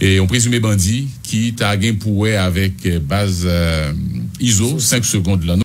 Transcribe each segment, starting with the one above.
Et on présume bandit qui t'a gagné pour avec base euh, ISO 5 secondes là.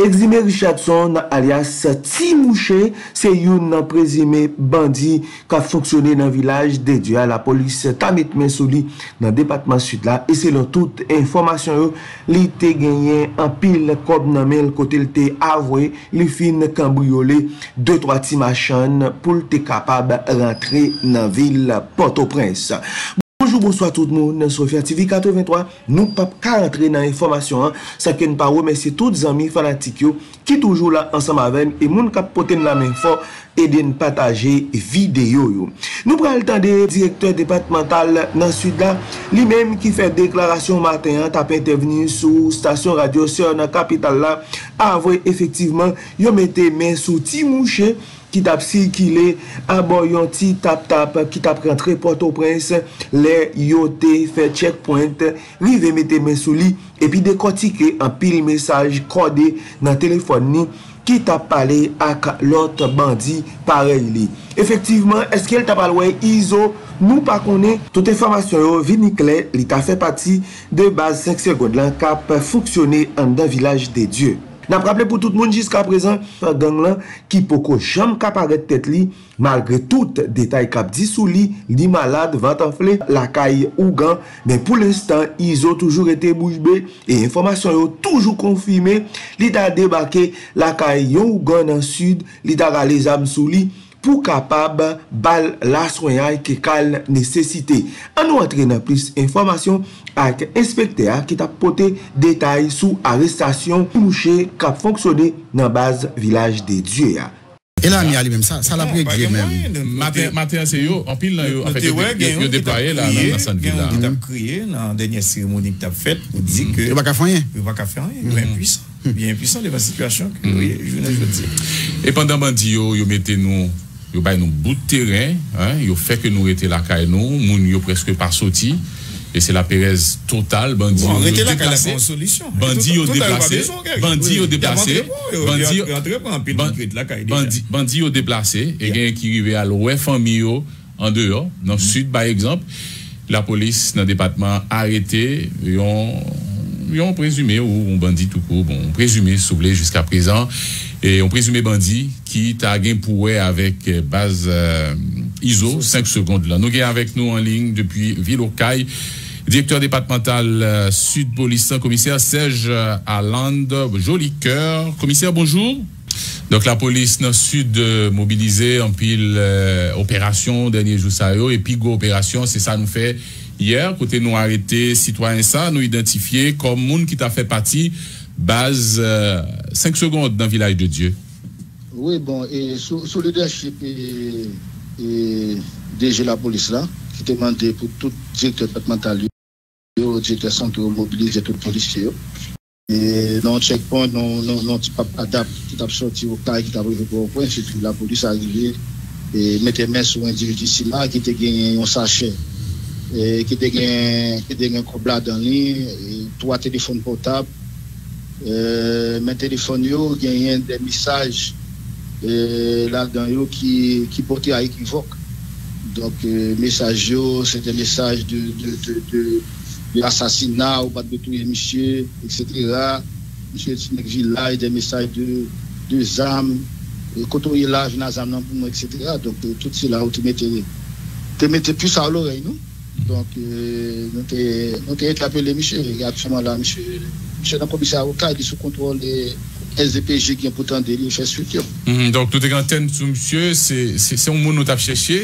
Exime Richardson alias Timouche se yon nan prezime bandi ka fonksyone nan vilaj dedya la polis tamit men sou li nan depatman sud la e se lon tout informasyon yo li te genyen an pil kob nan men kote li te avwe li fin kambriole 2-3 ti machan pou li te kapab rentre nan vil Port-au-Prince. Bonjour, bonsoir tout moun, nan Sofya TV 83, nou pap ka rentre nan informasyon an, sa ken pa remersi tout zami fanatik yo ki toujou la ansam avèm e moun kap poten la men fò e den pataje videyo yo. Nou pral tan de direktor departemental nan sud la, li menm ki fè deklarasyon maten an tap interveni sou stasyon radio sè nan kapital la avè efektiveman yo mette men sou ti mouche ki tap si ki le aboyon ti tap tap ki tap rentre Port-au-Prince le yote fe checkpoint rive mette men sou li epi dekotike an pil mesaj kode nan telefon ni ki tap pale ak lot bandi parey li. Efektiveman, eske el tap alwe izo nou pa konen tout informasyon yo vinikle li ta fe pati de base 5 sekond lan kap foksyone an dan vilaj de Diyo. Nap rappele pou tout moun jiska prezant, gang lan ki poko jam kap aret tet li, malgre tout detay kap disou li, li malade, vantanfle, lakay ou gan, men pou l'instant, izo toujou rete boujbe, e informasyon yo toujou konfime, li ta debake lakay yon ou gan nan sud, li ta rale zam sou li, pou kapab bal la soyay ki kal nesesite. An nou atre nan plis informasyon ak inspekte a ki tap pote detay sou arrestasyon mouche kap fonksyone nan baz vilaj de Djeya. E la mi a li menm, sa la pou ek menm. Maten se yo, anpil nan yo afek yo deplaye la nan san vila. Yo tap kriye nan denye seremoni ki tap fet, ou di ke... Yo baka fanyen. Yo baka fanyen, mm-hmm. yo impuisan. Yo impuisan de va situasyon ki yo mm-hmm. jounen jodi. E pandan bandi yo, yo mette nou... yo bay nou bout teren, yo fek nou rete lakay nou, moun yo preske par soti, e se la perez total, bandi yo deplase, bandi yo deplase, bandi yo deplase, bandi yo deplase, e gen ki rive al wefan mi yo, an deyo, nan sud, bay ekzamp, la polis nan depatman arete, yon prezume, ou bandi tout kou, bon prezume souble jusqu'a prezant, E yon prezume bandi ki ta gen pouwe avèk baz ISO 5 seconde la. Nou gen avèk nou an ling depi Vilokay, direktor departemental sud-polisan, komiser Serge Allende, joli kèr. Komiser, bonjour. Donk la polis nan sud mobilize an pil operasyon denye jou sa yo, epi go operasyon, se sa nou fe yèr, kote nou arete sitwayen sa, nou identifiye kom moun ki ta fe pati base 5 euh, secondes dans le village de Dieu. Oui, bon, et sous, le leadership et, et DG la police là, qui demandé pour tout directeur départemental, directeur centre mobilisé tout policier. Et E nan checkpoint, nan ti pap adap ki tap soti ou kaj ki tap rive pou ou pwen, se tou la polis arrive e mette men sou individu si la ki te gen yon sachet. E ki te gen kobla dan li, 3 telefon potab men telefon yo gen yon de misaj la dan yo ki pote a ekivok. Donk euh, mesaj yo, se te mesaj de asasina ou bat betouye misye etc misye tinek vilay de mesaj de zam koto yi la vina zam nan pou mou etc donk tout si la ou te mette te mette plus a lorey nou donk nou te etapele misye apseman la misye Mche nan komise avokat di sou kontrol de SDPG ki yon poutan de li fè suityon. Donk nou te ganten sou msye, se yon moun nou tap chèche,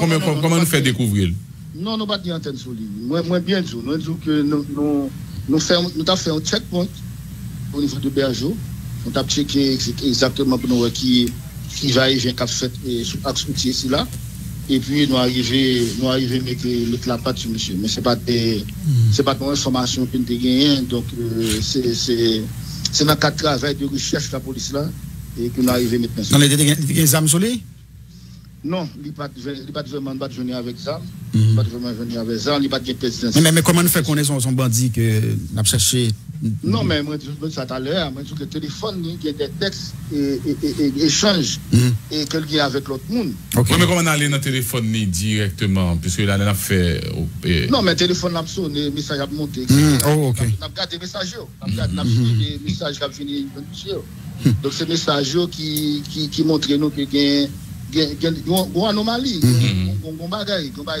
koman nou fè dekouvri? Non, nou bat di anten sou li. Mwen bien djou. Nou djou ke nou ta fè an checkpoint ou nivou de Berjo. Nou ta cheke exactement pou nou wè ki va y ven kap fèt sou aks koutiye si la. E pi nou arrive mek lèk la pat sou monsye. Men se pat nou informasyon ki nou te genyen. Donk se nan kat travè de rechèche la polis la. E ki nou arrive mek monsye. Nan lèk te genyen zam sou li? Non, il pas il pas vraiment pas venir avec ça. Il pas vraiment venir avec ça, il pas de présidence. Mais, mais comment nous fait connaître son, son bandit que n'a cherché? Non, mais moi, je dis ça tout à l'heure, moi, je dis que le téléphone, il y a des textes et, et, et, et échanges Mhm. et quelqu'un avec l'autre monde. Mais comment on allait dans le téléphone directement, puisque là, on a fait. oh, Non, mais téléphone n'a pas sonné, message a monté. Mhm. Oh, ok. N'a pas gardé message, n'a pas gardé des messages qui ont fini Donc, c'est message qui, qui, qui montre nous que a une anomalie,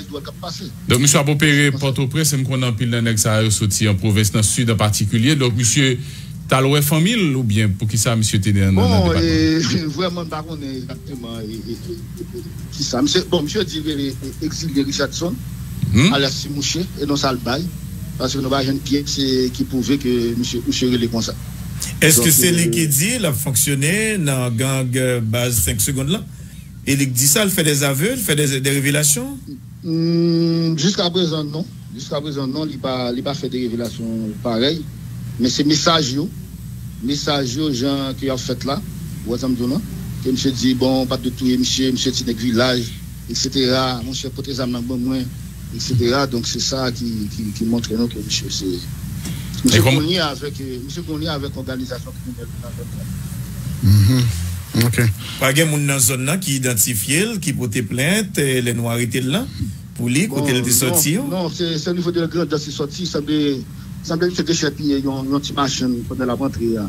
doit passer. Donc, monsieur a opéré Port-au-Prince, c'est qu'on a pile d'un ex a sorti en province, dans le sud en particulier. Donc, monsieur, t'as loué famille ou bien pour qui ça, monsieur, t'es dans dans le Bon, vraiment, par contre, exactement, qui ça. Monsieur, bon, monsieur dit que exilé Richardson, Hmm? à la Simouché, et non ça le bail, parce que nous avons une pièce qui prouvait que monsieur, monsieur relé comme ça. Est-ce que c'est euh, lui qui dit, il a fonctionné dans gang euh, base 5 secondes là? Et il dit ça, il fait des aveux, il fait des, des révélations? Hmm, Jusqu'à présent, non. Jusqu'à présent, non, il n'a pas, il pas fait des révélations pareilles. Mais c'est message, yo. Message, yo, gens qui ont fait là, ou non? Que monsieur dit, bon, pas de tout, monsieur, monsieur Tinek village, etc. Monsieur pote les âmes dans bon moins, etc. Donc c'est ça qui, qui, qui montre nous que monsieur, c'est. Monsieur Connier avec, avec organisation criminelle. Ok. Pagè moun nan zon nan ki identifiye l, ki pote plente, le nou harite l lan, pou li kote l de soti yo? Non, se nivou de grèd de se soti, sa ble se dechepi yon ti machan pou de la pantri ya.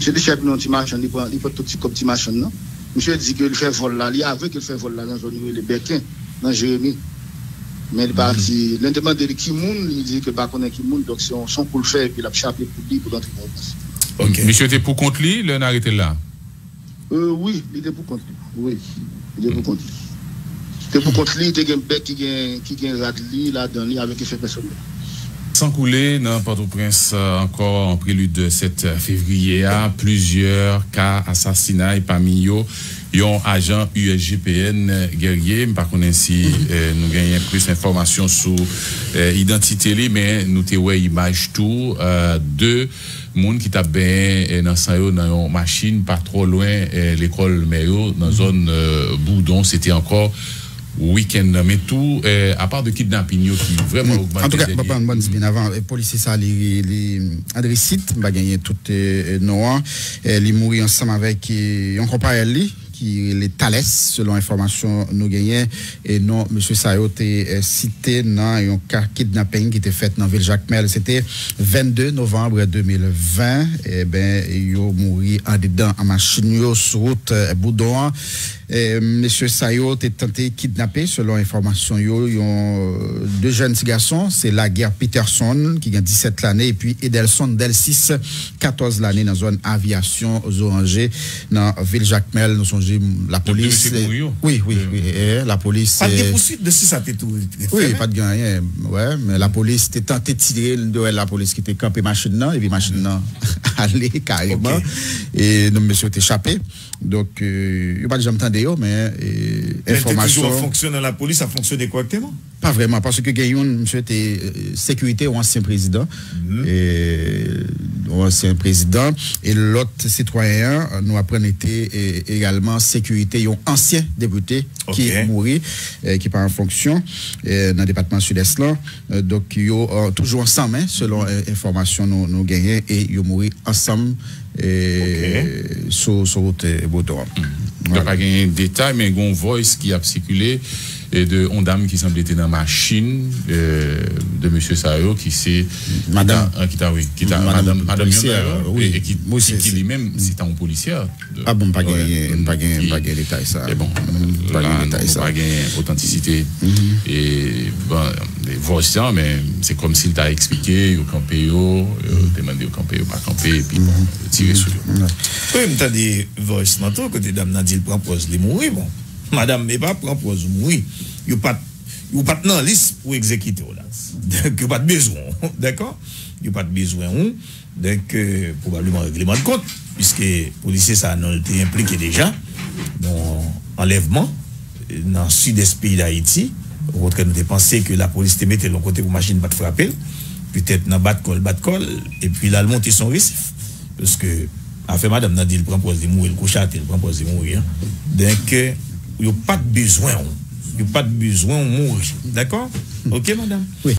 Se dechepi yon ti machan, li pou touti kop ti machan nan. Monsye di ke l fè vol la, li avè ke l fè vol la nan zon nou le Bekin, nan Jérémy. Men li parti, lè ndeman de li ki moun, li di ke bakonè ki moun, dok se yon son pou l fè, pi la pchap li pou li pou dantre pou l pas. Ok. Monsye te pou kont li, lè nan harite l lan? Euh, oui, il était pour lui. Oui, il était pour lui. C'était pour lui, il était un bec qui gagne qui gagne radli là dans lui avec effet personnel. Sans couler, dans Port-au-Prince, euh, encore en prélude de 7 février, à plusieurs cas assassinats et parmi eux, un agent USGPN euh, guerrier. Par contre, ainsi, euh, nous gagnons plus d'informations sur euh, identité, mais nous avons image tout. Euh, deux monde qui t'a bien euh, dans sa yo, dans une machine pas trop loin euh, l'école Mayo dans zone euh, Boudon. C'était encore week-end mais tout euh, à part de kidnapping qui vraiment augmenté En tout cas, papa, bon, bien avant, les policiers, ça, les, les adressites, bah, gagné tout euh, euh, les mourir ensemble avec, euh, compagnon, lui, qui les Thales, selon information nous gagnons, et non, M. Sayo était cité dans un cas kidnapping qui était fait dans Ville Jacmel. C'était 22 novembre 2020. Et ben, il a mouru en dedans en machine sur route euh, Boudon. Et, Monsieur Sayo était tenté de kidnapper, selon information yo, ont euh, deux jeunes garçons, c'est la guerre Peterson qui a 17 l'année et puis Edelson Delsis 14 l'année dans zone aviation aux Orangers dans ville Jacmel nous sommes la police oui oui, oui. Eh, la police Pas de eh, poursuite de si ça t'est tout. oui, pas de gain, ouais, mais la police était tentée de tirer de la police qui était campée machine là, et puis machine là allait carrément, et donc monsieur était échappé, donc euh, il n'y a pas de mais euh, toujours en information, fonction dans la police, ça fonctionne correctement. pas vraiment, parce que Gayon, monsieur était euh, sécurité ou ancien président, et ou ancien président, et l'autre citoyen, euh, nous apprenons était euh, également sécurité, un ancien député qui est mourir, euh, qui part en fonction euh, dans le département sud-est. Euh, donc, ils sont toujours ensemble, hein, selon euh, information nous, nous gagnons, et ils mourir ensemble sur, sur route euh, Baudouin. Il n'y a pas de détail, mais il y a voice qui a circulé et de une dame qui semble être dans la machine euh, de M. Sayo qui c'est Madame. qui t'a oui qui t'a Madame madame oui. et, et qui, lui-même c'est un policier de- Ah bon, pas gagné, pas gagné, pas gagné détail ça. et bon pas gagné détail ça. pas gagné authenticité et bon les ça mais c'est comme s'il t'a expliqué au campé yo euh, demandé au campé au pas campé et puis bon tirer sur lui. Oui, je t'ai dit, voice, non, tout, côté dame Nadil prend pause, les mourir, bon. Madame Meba prend pause, mourir. Il n'y a pas, il de liste pour exécuter. Donc, il n'y a pas de besoin, d'accord? Il n'y a pas de besoin, donc, euh, probablement règlement de compte, puisque les policiers, ça été impliqué déjà dans enlèvement euh, dans le sud-est pays d'Haïti. Au contraire, nous pensé que la police te mettait de l'autre côté pour machine pas te frapper. Peut-être dans bat col, bat col, et puis là, le monter son récif. Parce que, a fait madame Nadil prend pose de mourir, le couchat, il prend pose de mourir. Donc, euh, yo pas de besoin. Yo pas de besoin, on mourir. D'accord? Ok, madame? Oui.